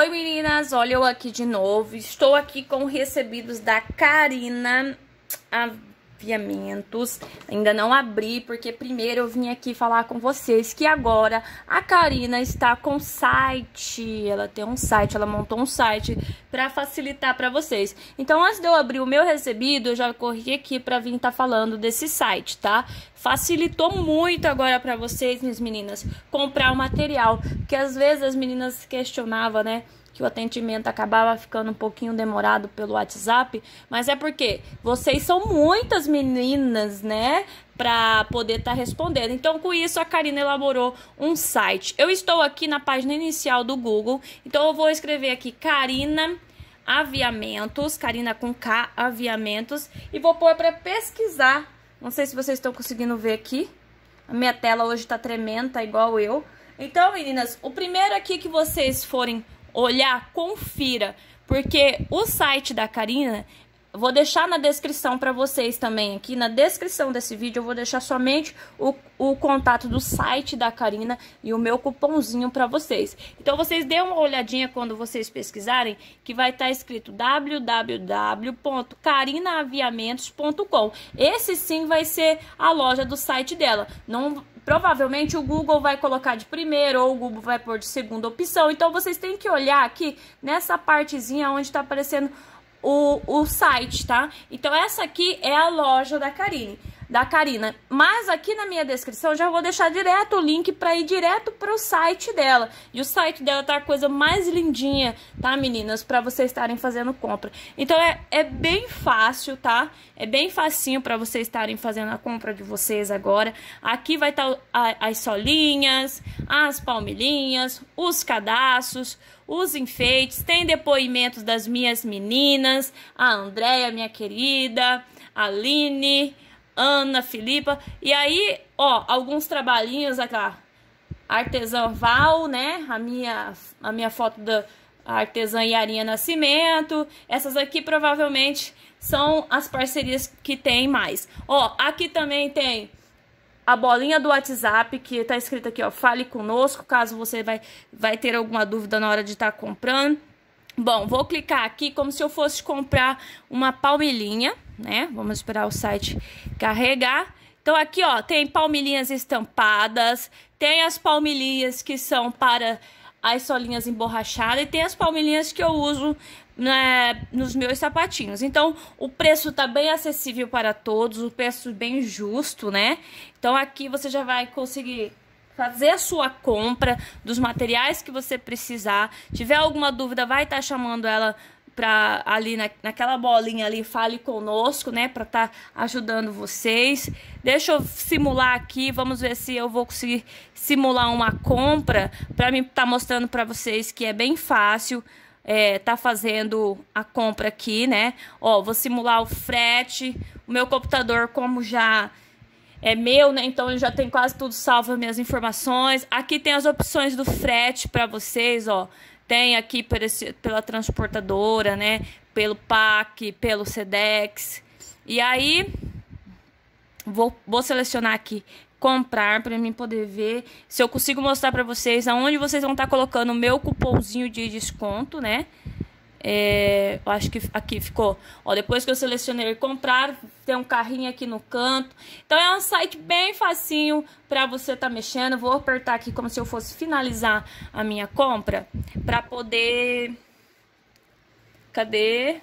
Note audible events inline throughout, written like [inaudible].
Oi meninas, olha eu aqui de novo. Estou aqui com recebidos da Karina Aviamentos. Ainda não abri porque primeiro eu vim aqui falar com vocês que agora a Karina está com site. Ela tem um site, ela montou um site para facilitar para vocês. Então antes de eu abrir o meu recebido, eu já corri aqui para vir estar tá falando desse site, tá? Facilitou muito agora para vocês, minhas meninas, comprar o material, que às vezes as meninas questionavam, né? Que o atendimento acabava ficando um pouquinho demorado pelo WhatsApp, mas é porque vocês são muitas meninas, né? Para poder estar tá respondendo. Então, com isso, a Karina elaborou um site. Eu estou aqui na página inicial do Google, então eu vou escrever aqui Karina Aviamentos, Karina com K, Aviamentos, e vou pôr para pesquisar. Não sei se vocês estão conseguindo ver aqui. A minha tela hoje tá tremenda, tá igual eu. Então, meninas, o primeiro aqui que vocês forem olhar, confira, porque o site da Karina Vou deixar na descrição para vocês também aqui, na descrição desse vídeo eu vou deixar somente o, o contato do site da Karina e o meu cupomzinho para vocês. Então vocês dêem uma olhadinha quando vocês pesquisarem, que vai estar tá escrito www.carinaaviamentos.com. Esse sim vai ser a loja do site dela. Não provavelmente o Google vai colocar de primeiro ou o Google vai pôr de segunda opção. Então vocês têm que olhar aqui nessa partezinha onde está aparecendo o, o site, tá? Então essa aqui é a loja da Karine da Karina. Mas aqui na minha descrição já vou deixar direto o link para ir direto para o site dela. E o site dela tá a coisa mais lindinha, tá, meninas? Para vocês estarem fazendo compra. Então é, é bem fácil, tá? É bem facinho para vocês estarem fazendo a compra de vocês agora. Aqui vai estar tá as solinhas, as palmilhinhas, os cadastros, os enfeites, tem depoimentos das minhas meninas, a Andréia, minha querida, a Aline, Ana, Filipa. E aí, ó, alguns trabalhinhos aqui, Artesã Val, né? A minha, a minha foto da artesã Yarinha Nascimento. Essas aqui provavelmente são as parcerias que tem mais. Ó, aqui também tem a bolinha do WhatsApp, que tá escrito aqui, ó, fale conosco, caso você vai, vai ter alguma dúvida na hora de estar tá comprando. Bom, vou clicar aqui como se eu fosse comprar uma palmilhinha, né? Vamos esperar o site carregar. Então aqui, ó, tem palmilhinhas estampadas, tem as palmilhinhas que são para as solinhas emborrachadas e tem as palmilhinhas que eu uso né, nos meus sapatinhos. Então, o preço tá bem acessível para todos, o preço bem justo, né? Então, aqui você já vai conseguir fazer a sua compra dos materiais que você precisar. Tiver alguma dúvida, vai estar tá chamando ela para ali na, naquela bolinha ali, fale conosco, né, para estar tá ajudando vocês. Deixa eu simular aqui, vamos ver se eu vou conseguir simular uma compra para mim estar tá mostrando para vocês que é bem fácil. É, tá fazendo a compra aqui, né? Ó, vou simular o frete. O meu computador, como já é meu, né? Então ele já tem quase tudo salvo as minhas informações. Aqui tem as opções do frete para vocês, ó. Tem aqui esse, pela transportadora, né? Pelo PAC, pelo SEDEX. E aí vou, vou selecionar aqui comprar para mim poder ver se eu consigo mostrar para vocês aonde vocês vão estar tá colocando o meu cupomzinho de desconto, né? É, eu acho que aqui ficou. Ó, depois que eu selecionei comprar, tem um carrinho aqui no canto. Então é um site bem facinho para você tá mexendo. Vou apertar aqui como se eu fosse finalizar a minha compra para poder. Cadê?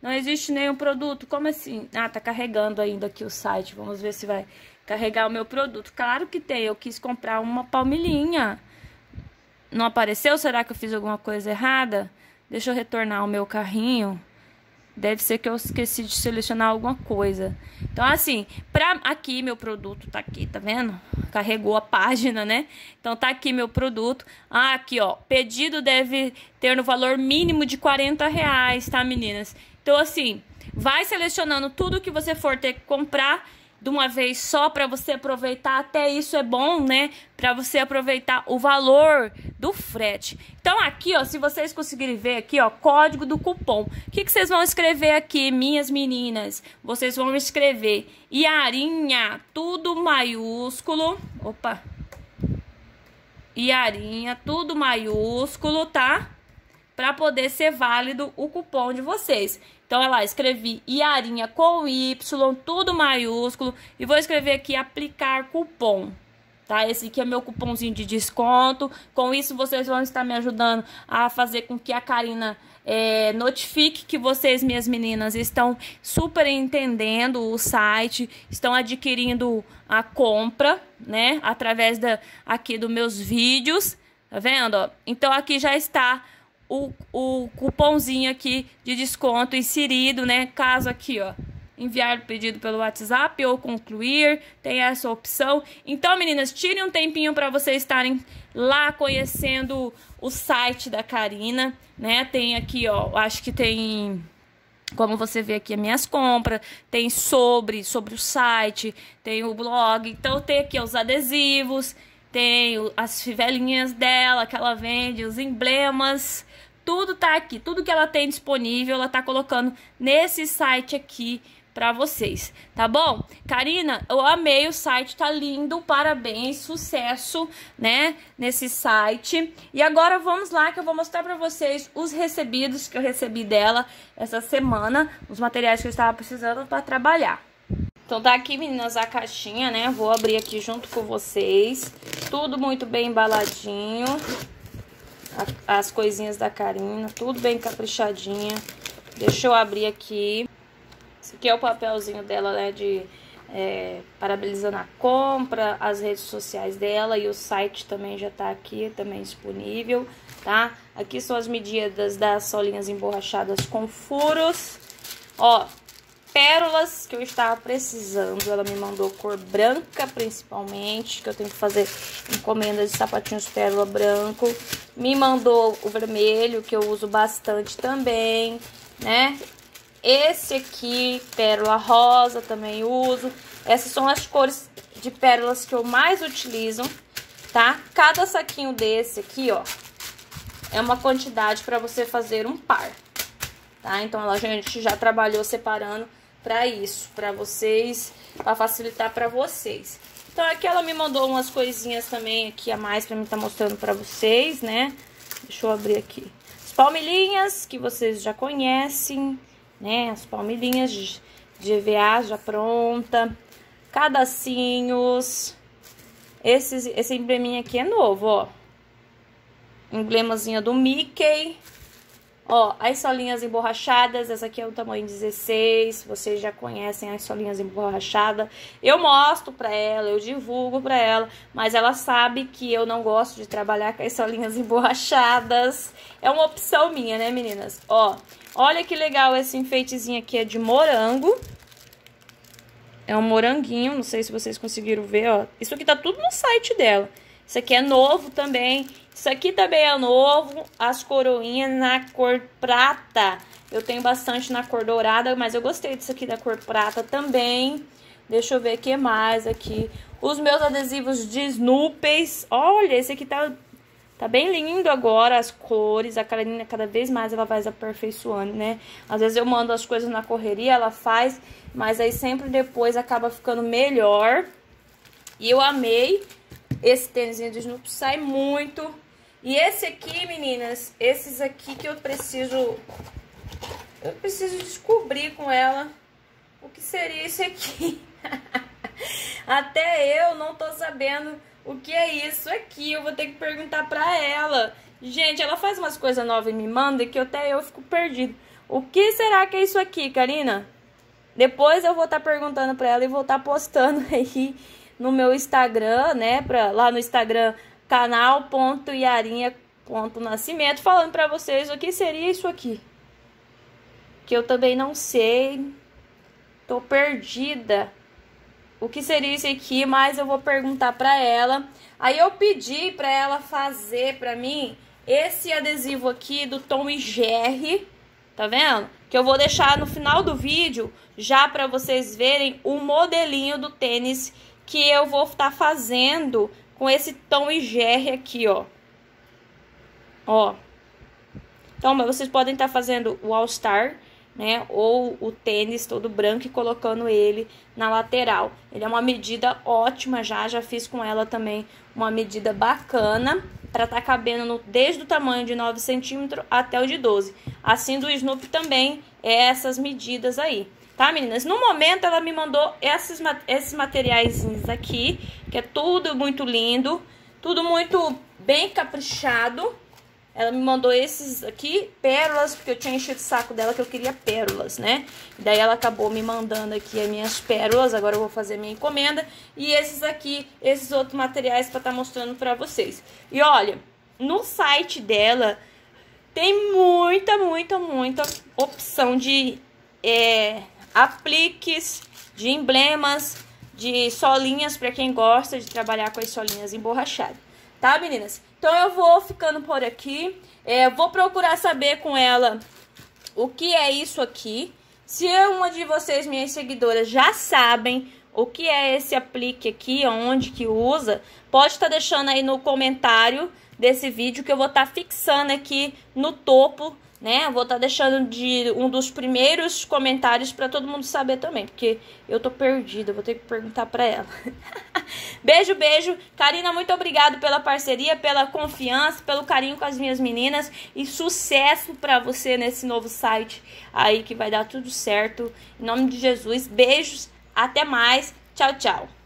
Não existe nenhum produto. Como assim? Ah, tá carregando ainda aqui o site. Vamos ver se vai carregar o meu produto. Claro que tem. Eu quis comprar uma palmilhinha. Não apareceu? Será que eu fiz alguma coisa errada? Deixa eu retornar o meu carrinho. Deve ser que eu esqueci de selecionar alguma coisa. Então, assim, pra aqui meu produto tá aqui, tá vendo? Carregou a página, né? Então, tá aqui meu produto. Ah, aqui, ó. Pedido deve ter no valor mínimo de 40 reais, tá, meninas? Então, assim, vai selecionando tudo que você for ter que comprar de uma vez só para você aproveitar. Até isso é bom, né? Para você aproveitar o valor do frete. Então aqui, ó, se vocês conseguirem ver aqui, ó, código do cupom. O que, que vocês vão escrever aqui, minhas meninas? Vocês vão escrever Iarinha, tudo maiúsculo. Opa. Iarinha, tudo maiúsculo, tá? Para poder ser válido o cupom de vocês. Então, olha lá, escrevi Iarinha com Y, tudo maiúsculo, e vou escrever aqui aplicar cupom. Tá? Esse aqui é meu cupomzinho de desconto. Com isso, vocês vão estar me ajudando a fazer com que a Karina é, notifique que vocês, minhas meninas, estão super entendendo o site, estão adquirindo a compra, né? Através da, aqui dos meus vídeos, tá vendo? Então, aqui já está o, o cupomzinho aqui de desconto inserido, né? Caso aqui, ó, enviar o pedido pelo WhatsApp ou concluir, tem essa opção. Então, meninas, tirem um tempinho para vocês estarem lá conhecendo o site da Karina, né? Tem aqui, ó, acho que tem como você vê aqui as minhas compras, tem sobre sobre o site, tem o blog, então tem aqui os adesivos, tem as fivelinhas dela que ela vende, os emblemas, tudo tá aqui, tudo que ela tem disponível, ela tá colocando nesse site aqui para vocês, tá bom? Karina, eu amei o site, tá lindo, parabéns, sucesso, né, nesse site. E agora vamos lá que eu vou mostrar para vocês os recebidos que eu recebi dela essa semana, os materiais que eu estava precisando para trabalhar. Então tá aqui, meninas, a caixinha, né? Vou abrir aqui junto com vocês. Tudo muito bem embaladinho. As coisinhas da Karina, tudo bem caprichadinha. Deixa eu abrir aqui. Esse aqui é o papelzinho dela, né, de é, parabenizando a compra, as redes sociais dela e o site também já tá aqui, também disponível, tá? Aqui são as medidas das solinhas emborrachadas com furos. Ó, pérolas que eu estava precisando. Ela me mandou cor branca, principalmente, que eu tenho que fazer encomenda de sapatinhos pérola branco. Me mandou o vermelho, que eu uso bastante também, né? Esse aqui, pérola rosa, também uso. Essas são as cores de pérolas que eu mais utilizo, tá? Cada saquinho desse aqui, ó, é uma quantidade para você fazer um par, tá? Então, a gente já trabalhou separando para isso, para vocês, para facilitar para vocês. Então, aqui ela me mandou umas coisinhas também aqui a mais para mim estar tá mostrando para vocês, né? Deixa eu abrir aqui. As palmilhinhas, que vocês já conhecem né? As palmilhinhas de, de EVA já pronta. Cadacinhos. Esse, esse embleminha aqui é novo, ó. Emblemazinha do Mickey. Ó, as solinhas emborrachadas, essa aqui é o tamanho 16, vocês já conhecem as solinhas emborrachadas. Eu mostro pra ela, eu divulgo pra ela, mas ela sabe que eu não gosto de trabalhar com as solinhas [laughs] emborrachadas. É uma opção minha, né, meninas? Ó, olha que legal esse enfeitezinho aqui, é de morango. É um moranguinho, não sei se vocês conseguiram ver, ó. Isso aqui tá tudo no site dela. Isso aqui é novo também. Isso aqui também é novo. As coroinhas na cor prata. Eu tenho bastante na cor dourada, mas eu gostei disso aqui da cor prata também. Deixa eu ver o que mais aqui. Os meus adesivos de Snoopies. Olha, esse aqui tá, tá bem lindo agora, as cores. A Carolina cada vez mais ela vai aperfeiçoando, né? Às vezes eu mando as coisas na correria, ela faz, mas aí sempre depois acaba ficando melhor. E eu amei esse tênis de Snoop sai muito. E esse aqui, meninas, esses aqui que eu preciso... Eu preciso descobrir com ela o que seria esse aqui. [laughs] Até eu não tô sabendo o que é isso aqui. Eu vou ter que perguntar pra ela. Gente, ela faz umas coisas novas e me manda que até eu fico perdido. O que será que é isso aqui, Karina? Depois eu vou estar tá perguntando pra ela e vou estar tá postando [laughs] aí no meu Instagram, né? Pra, lá no Instagram, canal.iarinha.nascimento, falando pra vocês o que seria isso aqui. Que eu também não sei. Tô perdida. O que seria isso aqui, mas eu vou perguntar pra ela. Aí eu pedi pra ela fazer pra mim esse adesivo aqui do Tom e Jerry, tá vendo? Que eu vou deixar no final do vídeo, já pra vocês verem o modelinho do tênis que eu vou estar tá fazendo com esse tom gerre aqui, ó. Ó. Então, vocês podem estar tá fazendo o All Star, né? Ou o tênis todo branco e colocando ele na lateral. Ele é uma medida ótima já, já fiz com ela também uma medida bacana, para estar tá cabendo no, desde o tamanho de 9 centímetros até o de 12. Assim do Snoopy também é essas medidas aí. Tá, meninas? No momento ela me mandou esses, esses materiais aqui, que é tudo muito lindo, tudo muito bem caprichado. Ela me mandou esses aqui, pérolas, porque eu tinha enchido o saco dela que eu queria pérolas, né? Daí ela acabou me mandando aqui as minhas pérolas, agora eu vou fazer minha encomenda. E esses aqui, esses outros materiais para estar tá mostrando para vocês. E olha, no site dela tem muita, muita, muita opção de é, apliques, de emblemas, de solinhas para quem gosta de trabalhar com as solinhas emborrachadas. Tá, meninas? Então eu vou ficando por aqui. É, vou procurar saber com ela o que é isso aqui. Se uma de vocês, minhas seguidoras, já sabem o que é esse aplique aqui, onde que usa, pode estar tá deixando aí no comentário desse vídeo que eu vou estar tá fixando aqui no topo né? Vou estar tá deixando de um dos primeiros comentários para todo mundo saber também, porque eu tô perdida, vou ter que perguntar para ela. [laughs] beijo, beijo. Karina, muito obrigado pela parceria, pela confiança, pelo carinho com as minhas meninas e sucesso para você nesse novo site aí que vai dar tudo certo. Em nome de Jesus. Beijos, até mais. Tchau, tchau.